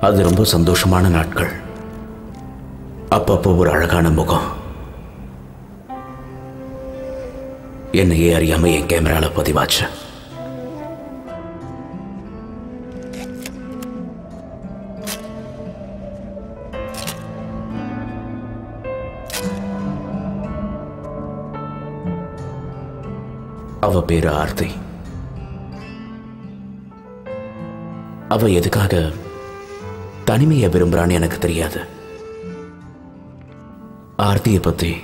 அது ரொம்ப சந்தோஷமான நாட்கள். அப்பப்போ ஒரு அழகான முகம். என்னையே அறியாம என் கேமரால பதிவாச்சு. அவ பேரு ஆர்த்தி. அவ எதுக்காக தனிமையை விரும்புறான்னு எனக்கு தெரியாது. ஆர்த்தியை பத்தி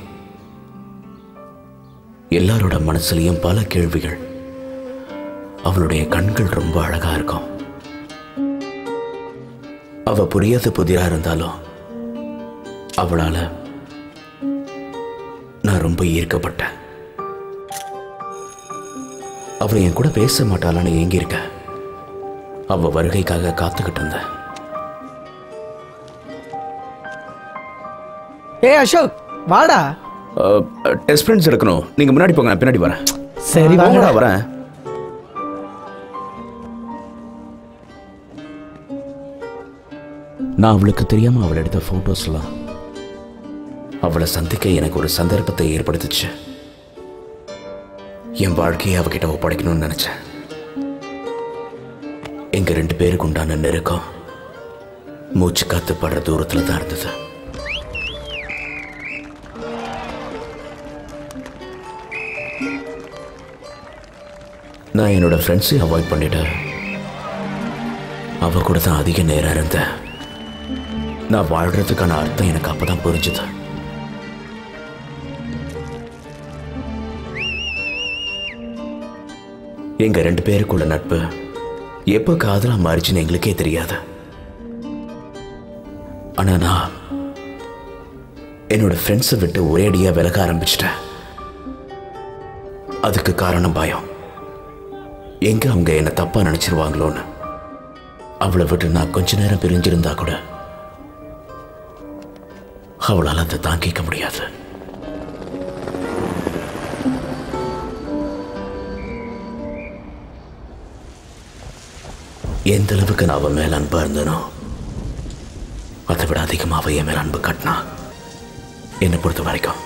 எல்லாரோட மனசுலயும் பல கேள்விகள். அவளுடைய கண்கள் ரொம்ப அழகா இருக்கும். அவ புரியாத புதிரா இருந்தாலும் அவளால நான் ரொம்ப ஈர்க்கப்பட்டேன். அவள் என் கூட பேச மாட்டாளான்னு ஏங்கியிருக்க. அவ வருகைக்காக காத்துக்கிட்டு இருந்தேன். ஏய் அசோக் வாடா. டெஸ்ட் ஃப்ரெண்ட்ஸ் எடுக்கணும். நீங்க முன்னாடி போங்க நான் பின்னாடி வரேன். சரி வாங்கடா வரேன். நான் அவளுக்கு தெரியாம அவள் எடுத்த போட்டோஸ்லாம் அவளை சந்திக்க எனக்கு ஒரு சந்தர்ப்பத்தை ஏற்படுத்துச்சு. என் வாழ்க்கையை அவகிட்ட ஒப்படைக்கணும்னு நினைச்சேன். எங்க ரெண்டு பேருக்கு உண்டான நெருக்கம் மூச்சு காத்து படுற தூரத்துல தான் இருந்தது. நான் என்னோட ஃப்ரெண்ட்ஸையும் அவாய்ட் பண்ணிட்டேன். அவ கூட தான் அதிக நேரம் இருந்தேன். நான் வாழ்கிறதுக்கான அர்த்தம் எனக்கு அப்போ தான் புரிஞ்சுது. எங்க ரெண்டு பேருக்குள்ள நட்பு எப்போ காதலா மாறிச்சுன்னு எங்களுக்கே தெரியாது. ஆனா நான் என்னோட ஃப்ரெண்ட்ஸை விட்டு ஒரே விலக ஆரம்பிச்சிட்டேன். அதுக்கு காரணம் பயம். எங்க அவங்க என்ன தப்பா நினைச்சிருவாங்களோன்னு? அவளை விட்டு நான் கொஞ்ச நேரம் பிரிஞ்சிருந்தா கூட அவளால் அதை தாங்கிக்க முடியாது. எந்த அளவுக்கு நான் அவன் மேல அன்பா இருந்தனோ அதை விட அதிகமாக அவ என் மேல அன்பு கட்டினா என்னை பொறுத்த வரைக்கும்.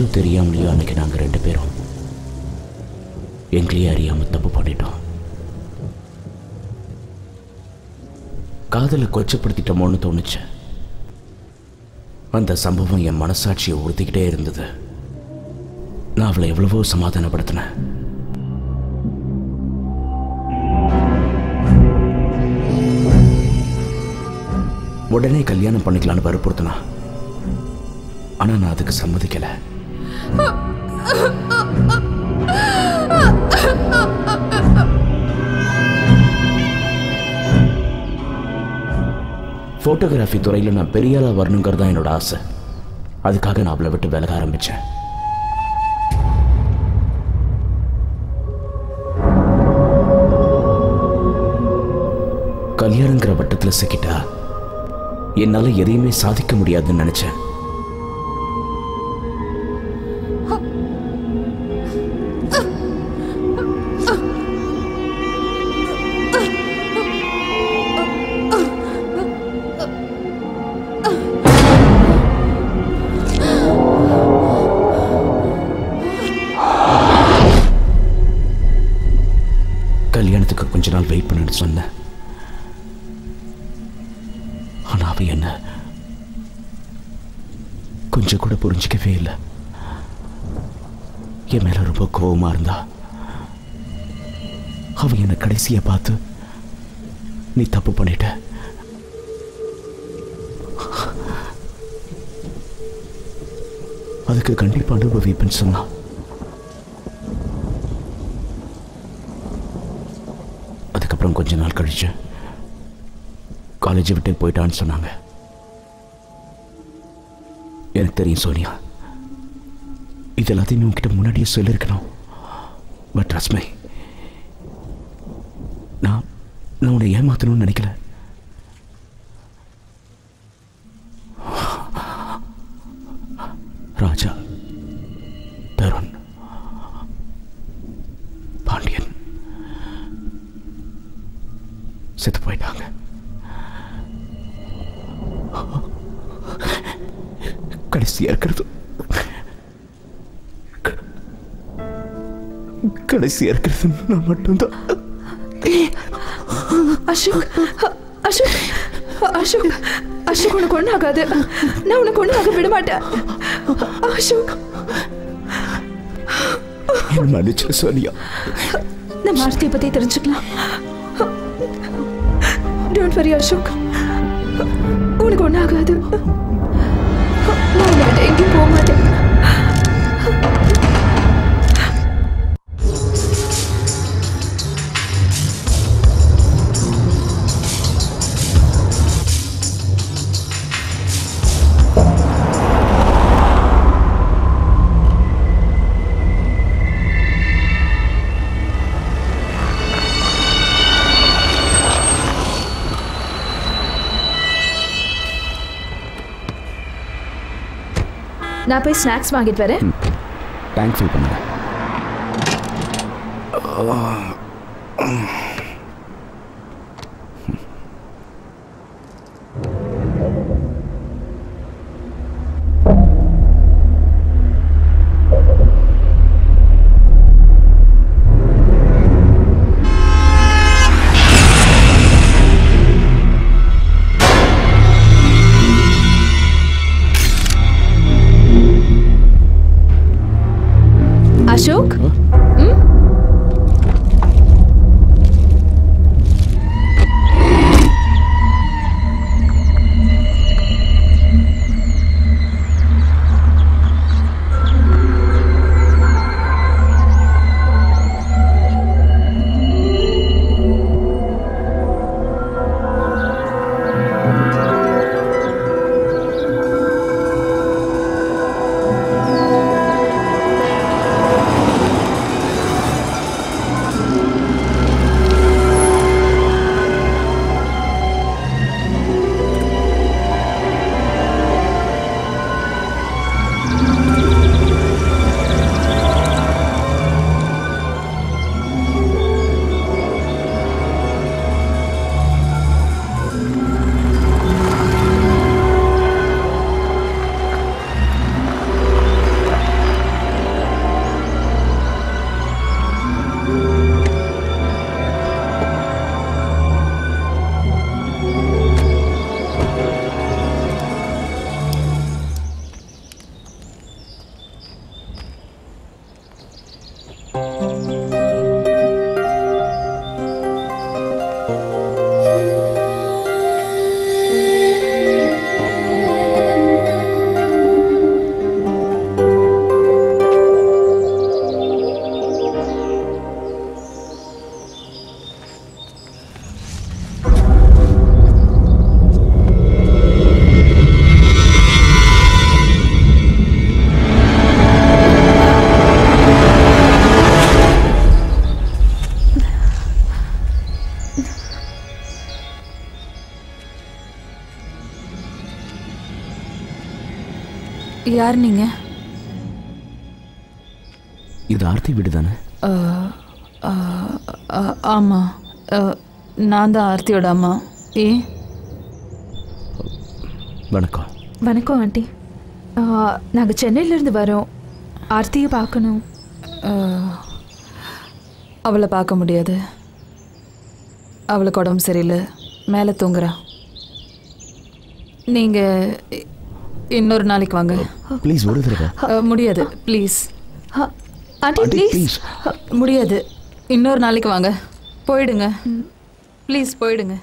தெரிஞ்சோ தெரியாமலையோ அன்னைக்கு நாங்க ரெண்டு பேரும் எங்களையே அறியாம தப்பு பண்ணிட்டோம். காதலை கொச்சப்படுத்திட்டோமோன்னு தோணுச்சு. அந்த சம்பவம் என் மனசாட்சியை உறுத்திக்கிட்டே இருந்தது. நான் அவளை எவ்வளவோ சமாதானப்படுத்தினேன். உடனே கல்யாணம் பண்ணிக்கலான்னு வற்புறுத்தினா ஆனா நான் அதுக்கு சம்மதிக்கலை. ஃபோட்டோகிராஃபி துறையில் நான் பெரிய ஆளாக வரணுங்கிறது தான் என்னோட ஆசை. அதுக்காக நான் அவளை விட்டு விலக ஆரம்பிச்சேன். கல்யாணங்கிற வட்டத்தில் சிக்கிட்டா என்னால் எதையுமே சாதிக்க முடியாதுன்னு நினச்சேன். நாள் வெயிட் பண்ணுன்னு சொன்னேன் ஆனா அவ என்ன? கொஞ்சம் கூட புரிஞ்சிக்கவே இல்லை. என் மேல ரொம்ப கோவமா இருந்தா. அவ என்ன கடைசியை பார்த்து நீ தப்பு பண்ணிட்ட. அதுக்கு கண்டிப்பா அனுபவிப்பேன்னு சொன்னா. அப்புறம் கொஞ்ச நாள் கழிச்சு காலேஜை விட்டு போயிட்டான்னு சொன்னாங்க. எனக்கு தெரியும் சோனியா. இது எல்லாத்தையுமே உன்கிட்ட முன்னாடியே சொல்லியிருக்கணும். பட் ரஸ்மை நான் நான் உன்னை ஏமாத்தணும்னு நினைக்கல. செத்து போயிட்டாங்க. கடைசியா இருக்கிறது க- கடைசியா இருக்கிறது நான் மட்டும்தான். அசோக் அசோக் அசோக் அசோக் உனக்கு ஒன்றும் ஆகாது நான் உனக்கு ஒன்றும் ஆக விட மாட்டேன். அசோக். மன்னிச்சு சோனியா? நம்ம ஆர்த்தியை பற்றி தெரிஞ்சுக்கலாம். Don't worry Ashok. உனக்கு ஒன்றாகாது நான் எங்கேயும் போக மாட்டேன். நான் போய் ஸ்நாக்ஸ் வாங்கிட்டு வரேன். டேங்க் ஃபில் பண்ணுங்க. யார் நீங்க? இது ஆர்த்தி வீடு தானே? ஆமாம் நான் தான் ஆர்த்தியோட அம்மா. ஏ? வணக்கம். வணக்கம் ஆண்டி. நாங்கள் சென்னையிலேருந்து வரோம். ஆர்த்தியை பார்க்கணும். அவளை பார்க்க முடியாது. அவளுக்கு உடம்பு சரியில்லை. மேலே தூங்குறா. நீங்கள் இன்னொரு நாளைக்கு வாங்க. ப்ளீஸ் ஒரு தடவை. முடியாது. Please aunty please. முடியாது. இன்னொரு நாளைக்கு வாங்க. போயிடுங்க. ப்ளீஸ் போயிடுங்க.